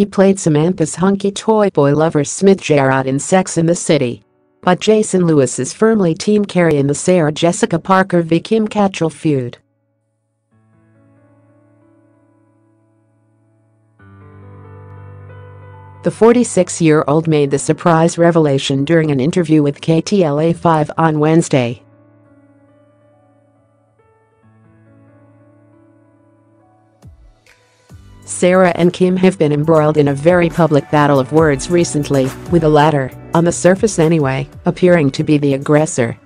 He played Samantha's hunky toy boy lover Smith Jerrod in Sex and the City. But Jason Lewis is firmly Team Carrie in the Sarah Jessica Parker v Kim Cattrall feud. The 46-year-old made the surprise revelation during an interview with KTLA5 on Wednesday. Sarah and Kim have been embroiled in a very public battle of words recently, with the latter, on the surface anyway, appearing to be the aggressor.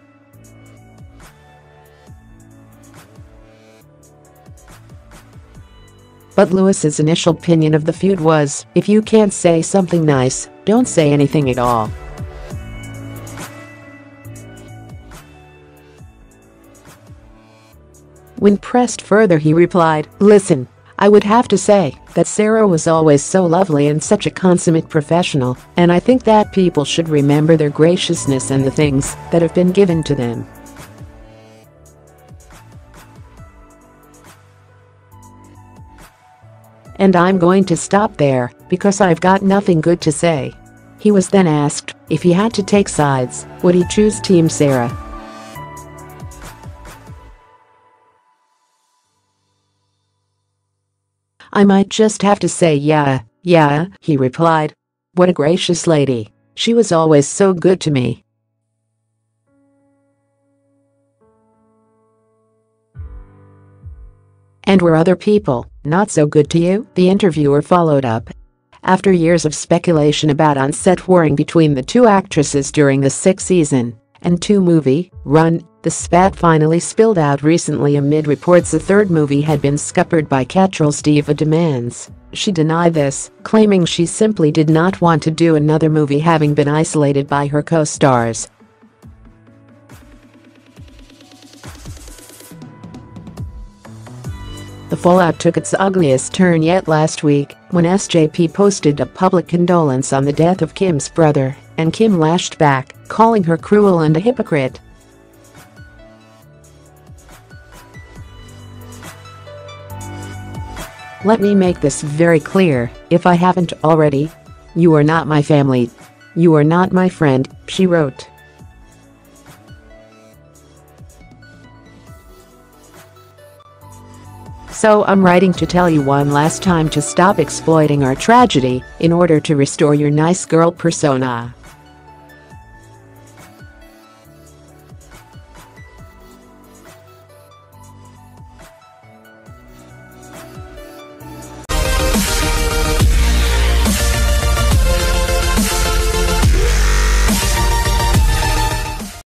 But Lewis's initial opinion of the feud was, if you can't say something nice, don't say anything at all. When pressed further he replied, listen, I would have to say that Sarah was always so lovely and such a consummate professional, and I think that people should remember their graciousness and the things that have been given to them. And I'm going to stop there because I've got nothing good to say. He was then asked if he had to take sides, would he choose Team Sarah? I might just have to say yeah, yeah, he replied. What a gracious lady. She was always so good to me. And were other people not so good to you? The interviewer followed up. After years of speculation about on-set warring between the two actresses during the sixth season and two movie run, the spat finally spilled out recently amid reports the third movie had been scuppered by Cattrall's diva demands. She denied this, claiming she simply did not want to do another movie having been isolated by her co-stars. The fallout took its ugliest turn yet last week when SJP posted a public condolence on the death of Kim's brother, and Kim lashed back, calling her cruel and a hypocrite. Let me make this very clear, if I haven't already. You are not my family. You are not my friend, she wrote. So I'm writing to tell you one last time to stop exploiting our tragedy in order to restore your nice girl persona.